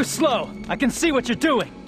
Too slow. I can see what you're doing.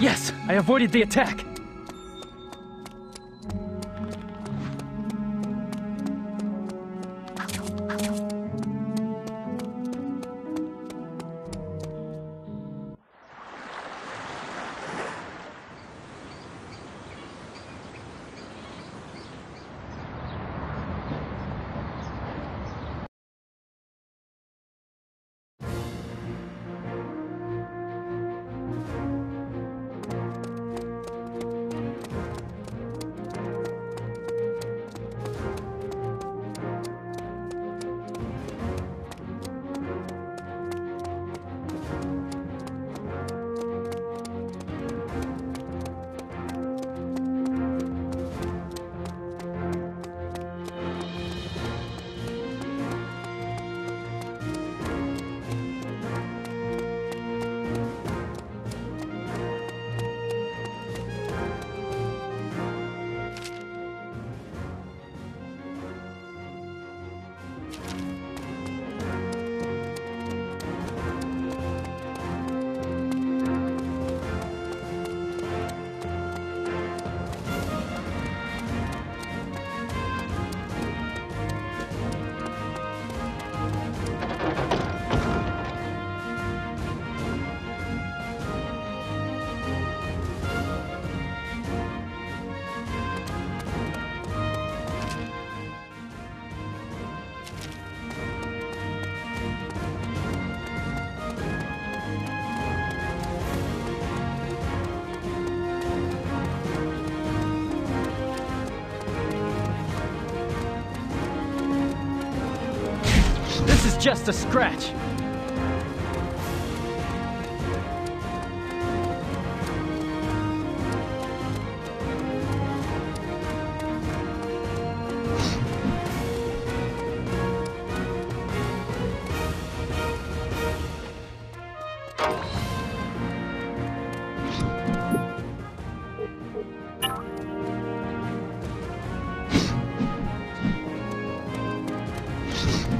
Yes, I avoided the attack. just a scratch. you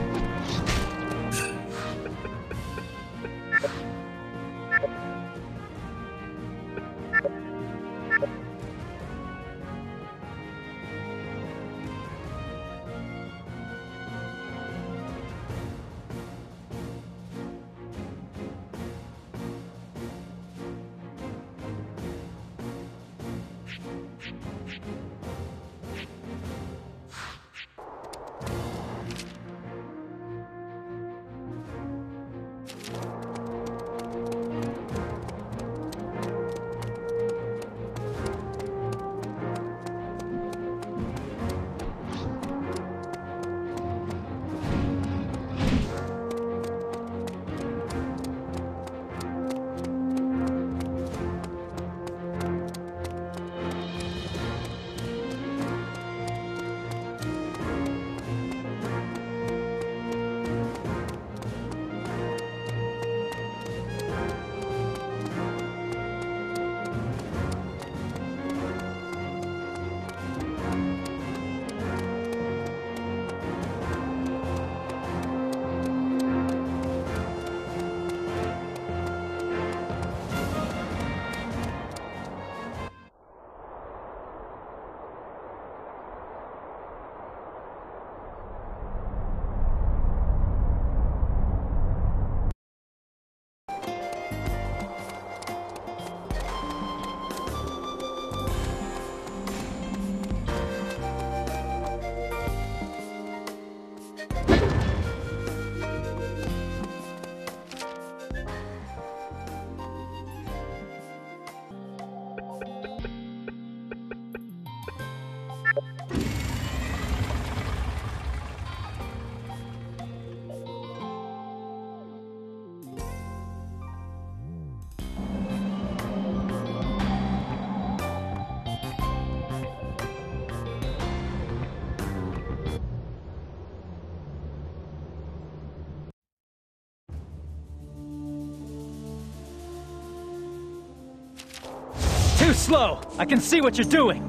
slow! I can see what you're doing!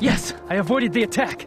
Yes, I avoided the attack.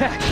attack.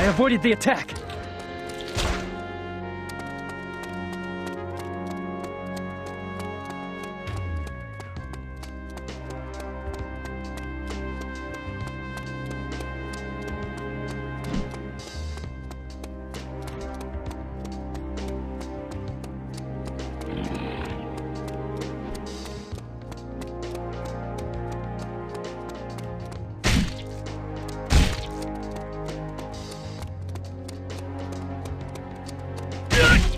I avoided the attack. Good!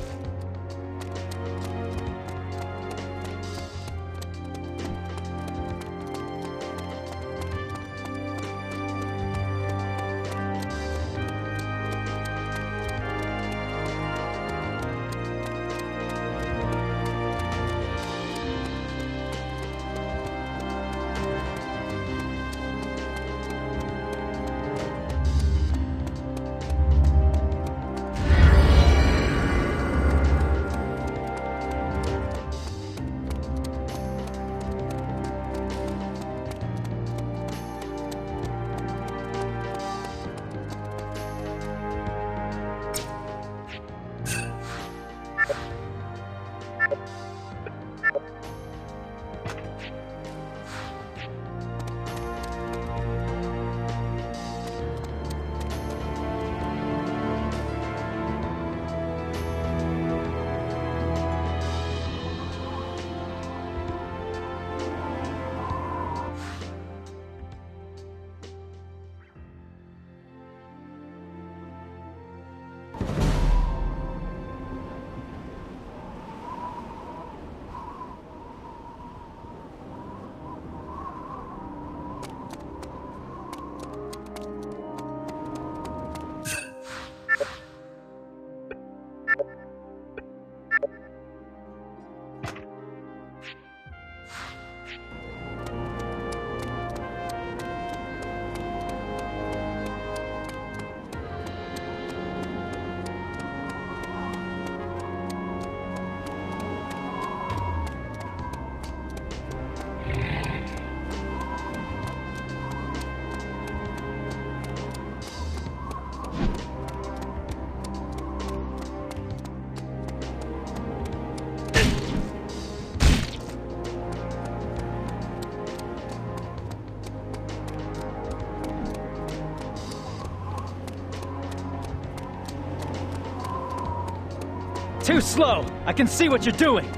Too slow. I can see what you're doing.